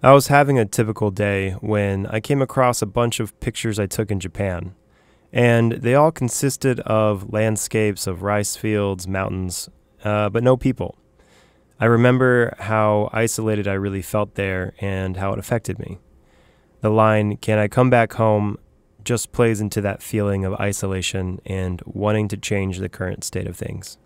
I was having a typical day when I came across a bunch of pictures I took in Japan, and they all consisted of landscapes of rice fields, mountains, uh, but no people. I remember how isolated I really felt there and how it affected me. The line, Can I come back home? just plays into that feeling of isolation and wanting to change the current state of things.